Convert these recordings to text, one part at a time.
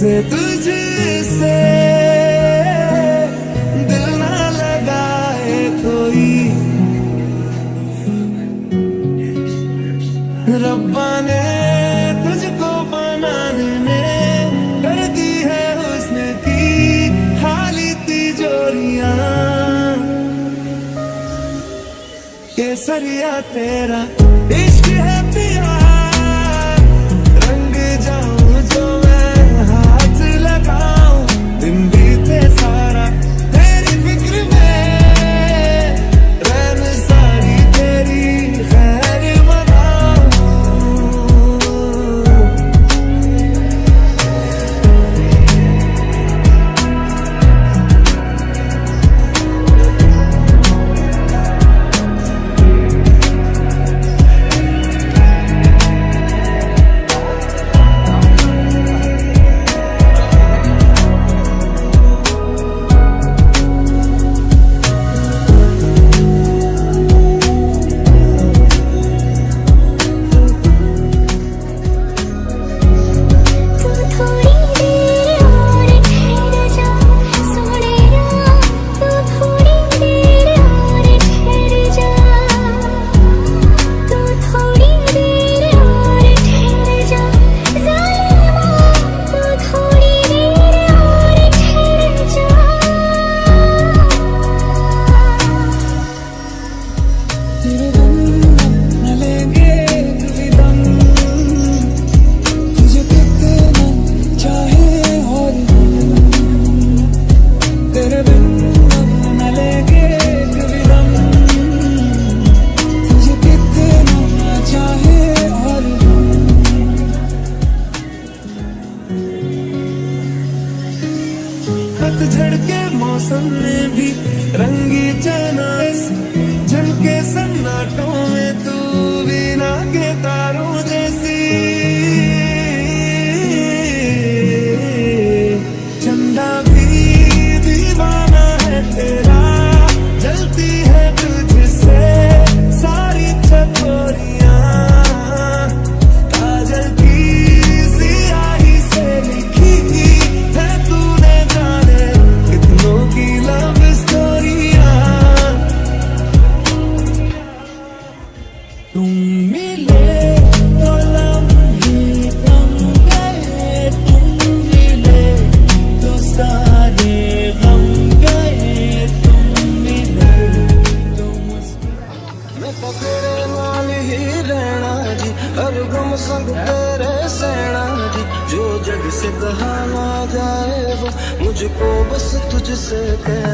से तुझसे दिल ना लगाए कोई। रब्बा ने तुझको बनाने में कर दी है उसने की खाली तिजोरिया। केसरिया तेरा gosto de ser.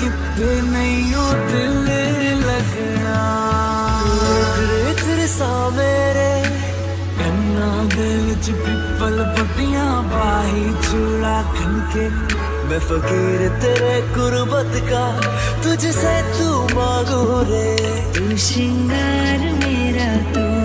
कितने लगना। कन्ना दिल च पिपल पटियाँ बाही चूड़ा खनके। मैं फकीर तेरे कुर्बत का, तुझसे तू मांगू रे। तू श्रृंगार मेरा तू।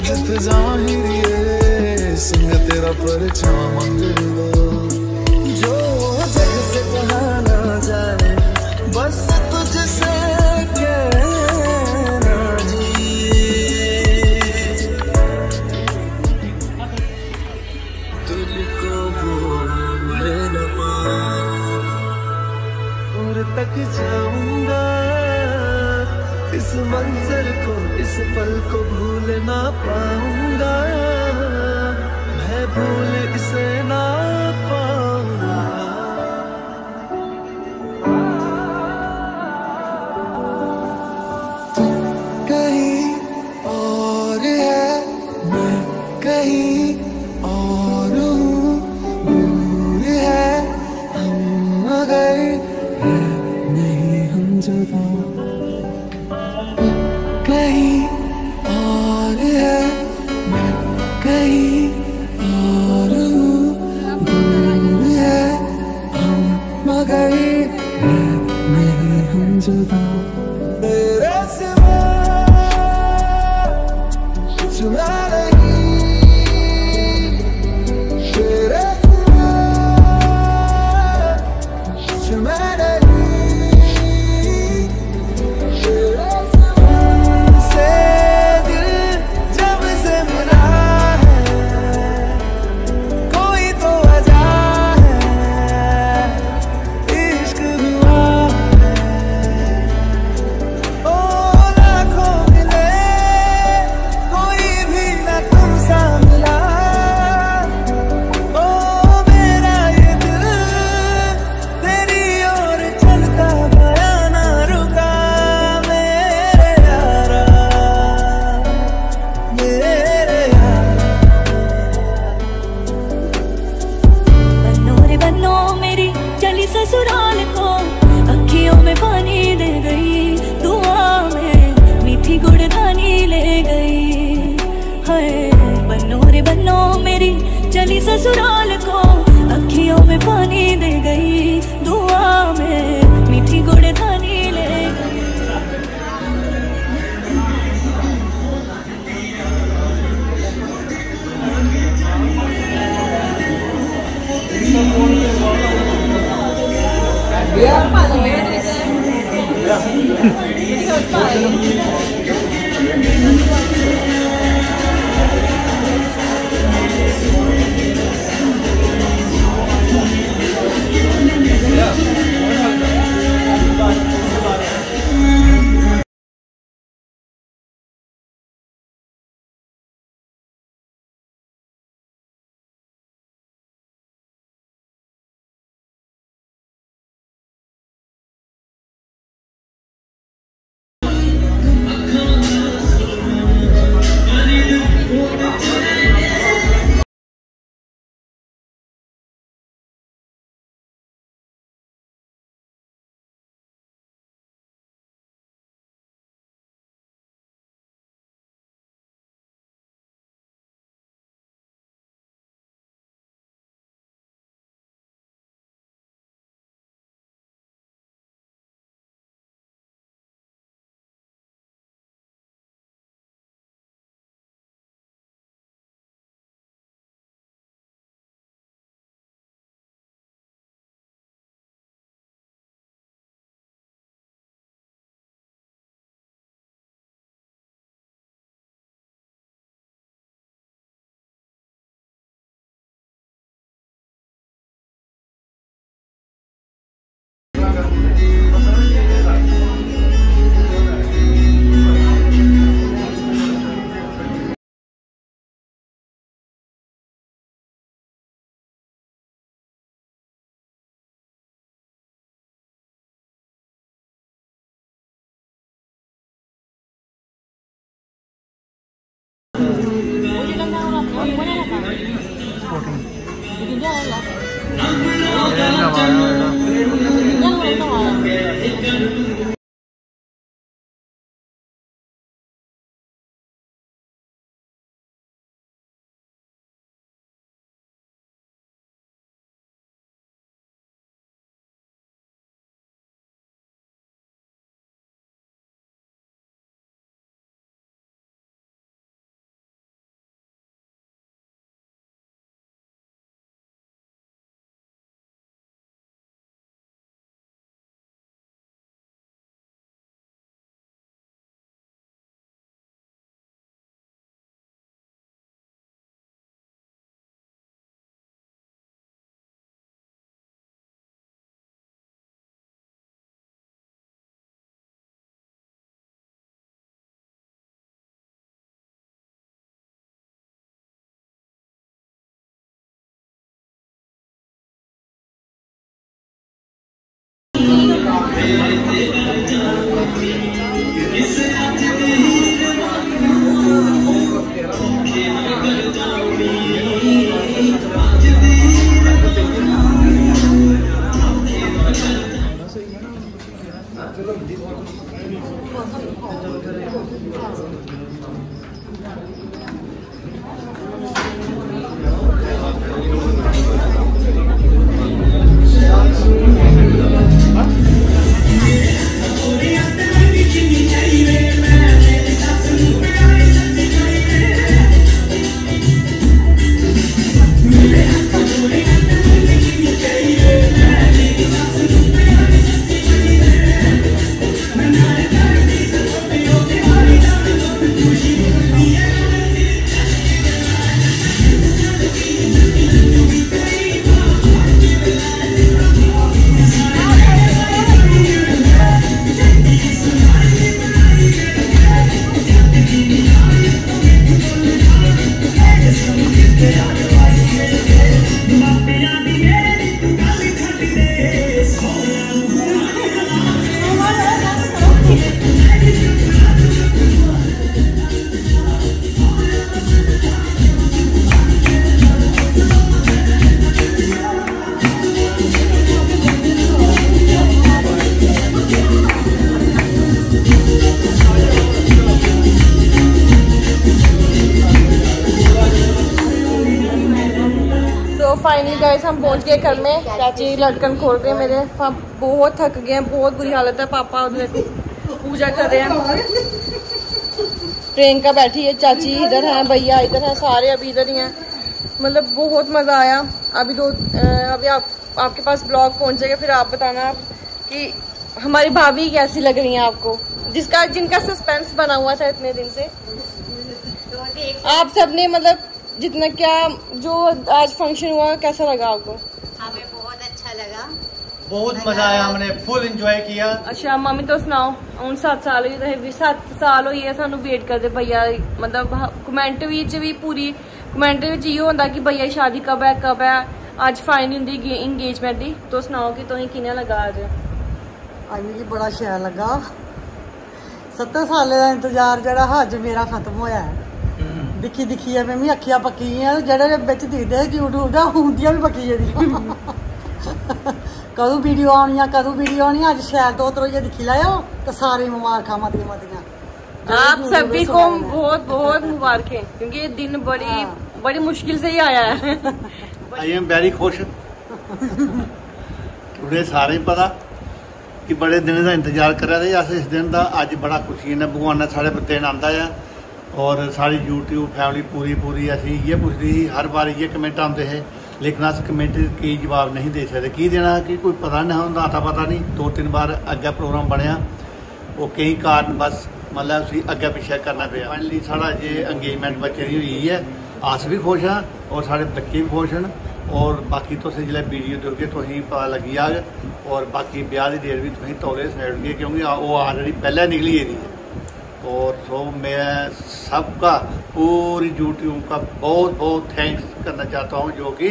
दिख जाहिरिए संग तेरा परचा मंगवा जो जग से कहा ना जाए, बस तुझसे तक जाऊँगा, इस मंजर को, इस पल को ना पाऊँगा। मैं भूल 很知道。没人喜欢，只爱。मेरी, चली ससुराल को। अखियों में पानी दे गई, दुआ में मीठी गुड़ धानी ले गई। and i'm gonna love 呀 गए घर में चाची लटकन खोल रहे मेरे। बहुत थक गए हैं, बहुत बुरी हालत है, पापा उधर पूजा कर रहे हैं। ट्रेन का बैठी है चाची, इधर है भैया, इधर है सारे, अभी इधर ही हैं। मतलब बहुत मज़ा आया। अभी दो अभी आप, आपके पास ब्लॉग पहुंचेगा फिर आप बताना आप कि हमारी भाभी कैसी लग रही हैं आपको? जिसका, जिनका सस्पेंस बना हुआ था इतने दिन से। आप सबने मतलब जितना क्या, जो आज फ़ंक्शन हुआ, कैसा लगा आपको? बहुत मजा आया हमने फुल एंजॉय किया अच्छा मम्मी तो सुनाओ ਹੁਣ 7 ਸਾਲ ਹੀ ਰਹੇ ਵੀ 7 ਸਾਲ ਹੋਈ ਹੈ ਸਾਨੂੰ ਵੇਟ ਕਰਦੇ ਭਈਆ ਮਤਲਬ ਕਮੈਂਟ ਵਿੱਚ ਵੀ ਪੂਰੀ ਕਮੈਂਟ ਵਿੱਚ ਇਹ ਹੁੰਦਾ ਕਿ ਭਈਆ ਦੀ ਸ਼ਾਦੀ ਕਬ ਹੈ ਕਬ ਹੈ ਅੱਜ ਫਾਈਨਲ ਹੁੰਦੀ ਇੰਗੇਜਮੈਂਟ ਦੀ तो ਸੁਣਾਓ ਕਿ ਤੁਸੀਂ ਕਿੰਨਾ ਲੱਗਾ ਅੱਜ ਅੱਜ ਜੀ ਬੜਾ ਸ਼ੈਲ ਲੱਗਾ 70 ਸਾਲੇ ਦਾ ਇੰਤਜ਼ਾਰ ਜਿਹੜਾ ਅੱਜ ਮੇਰਾ ਖਤਮ ਹੋਇਆ ਹੈ ਦਿਖੀ ਦਿਖੀ ਐ ਮੈਂ ਵੀ ਅੱਖੀਆਂ ਪੱਕੀਆਂ ਜਿਹੜੇ ਵਿੱਚ ਦਿਖਦੇ YouTube ਦਾ ਹੁੰਦੀਆਂ ਵੀ ਪੱਕੀ ਜਿਹੜੀ कदू वीडियो आनियाँ कदूं वीडियो आनियाँ अज्ज शैल दो त्रोइयै दिखी लैओ ते सारें मबारखां मतियाँ मतियाँ। आप सभी को बहुत बहुत मुबारकें क्योंकि दिन बड़ी हाँ। बड़ी मुश्किल से ही आया है। आई एम वेरी खुश। उन्हें सारे पता कि बड़े दिन का इंतज़ार करा रहे अस इस दिन का अज बड़ा खुशी ने भगवान ने साढ़े बच्चे आंदा है और सारी यूट्यूब फैमिली पूरी पूरी असी इ'यै पुछदी ही हर बार इ'यै कमेंट आंदे हे ਲੇਕਿਨ ਅਸ ਕਮੈਂਟ ਕੀ ਜਵਾਬ ਨਹੀਂ ਦੇ ਸਕਦੇ, ਕੀ ਦੇਣਾ, ਕਿ ਕੋਈ ਪਤਾ ਨਹੀਂ ਹੁੰਦਾ ਤਾਂ ਪਤਾ ਨਹੀਂ, ਦੋ ਤਿੰਨ ਵਾਰ ਅੱਗੇ ਪ੍ਰੋਗਰਾਮ ਬਣਿਆ, ਉਹ ਕਈ ਕਾਰਨ ਬਸ ਮਤਲਬ ਅਸੀਂ ਅੱਗੇ ਪਿੱਛੇ ਕਰਨਾ ਪਿਆ। ਫਾਈਨਲੀ ਸਾਡਾ ਜੇ ਅੰਗੇਜਮੈਂਟ ਬੱਚੇ ਦੀ ਹੋਈ ਹੈ, ਆਸ ਵੀ ਖੁਸ਼ ਹਾਂ ਔਰ ਸਾਡੇ ਬੱਚੇ ਵੀ ਖੁਸ਼ ਹਨ, ਔਰ ਬਾਕੀ ਤੁਸੀਂ ਜਿਹੜਾ ਵੀਡੀਓ ਦੇਖੋਗੇ ਤੁਸੀਂ ਪਤਾ ਲੱਗੀ ਆ, ਔਰ ਬਾਕੀ ਵਿਆਹ ਦੀ ਡੇਟ ਵੀ ਤੁਸੀਂ ਤੌਲੇ ਸੈੜਗੇ ਕਿਉਂਕਿ ਉਹ ਆਲਰੇਡੀ ਪਹਿਲਾਂ ਨਿਕਲੀ ਹੈ और सो मैं सबका पूरी यूट्यूब का बहुत बहुत थैंक्स करना चाहता हूँ जो कि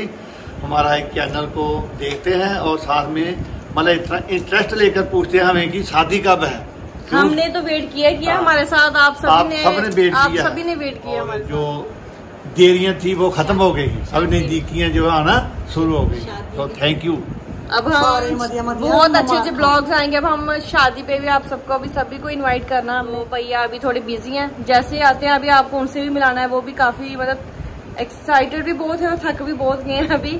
हमारा एक चैनल को देखते हैं और साथ में मतलब इतना इंटरेस्ट लेकर पूछते हैं हमें कि शादी कब है। हमने तो वेट किया किया हाँ। हमारे साथ आप सभी आप ने सबने वेट आप किया। सभी ने वेट किया हमारे जो देरियाँ थी वो खत्म हो गई। अब नजदीकियाँ जो है ना शुरू हो गई। तो थैंक यू अब हम मदिया मदिया बहुत अच्छे अच्छे ब्लॉग्स आएँगे। अब हम शादी पे भी आप सबको अभी सभी को इनवाइट करना। हमने भैया अभी थोड़े बिज़ी हैं। जैसे ही आते हैं अभी आपको उनसे भी मिलाना है। वो भी काफ़ी मतलब एक्साइटेड भी बहुत है और थक भी बहुत गए हैं अभी।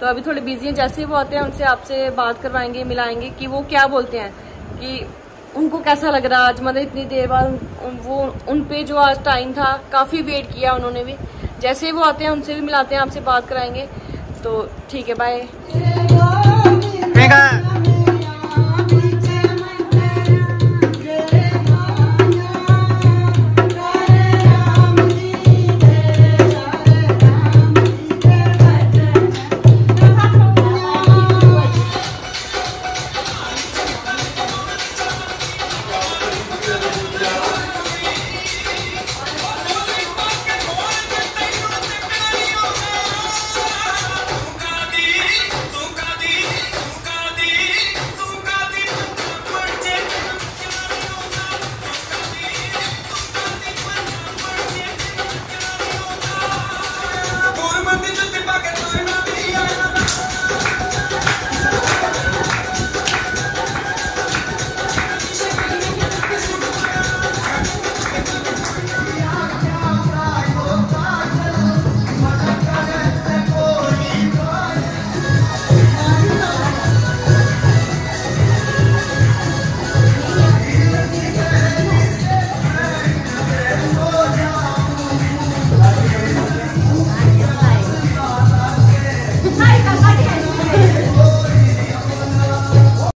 तो अभी थोड़े बिज़ी हैं। जैसे ही वो आते हैं उनसे आपसे बात करवाएँगे मिलाएँगे कि वो क्या बोलते हैं कि उनको कैसा लग रहा आज। मतलब इतनी देर बाद वो उन पे जो आज टाइम था काफ़ी वेट किया उन्होंने भी। जैसे ही वो आते हैं उनसे भी मिलाते हैं आपसे बात कराएँगे। तो ठीक है बाय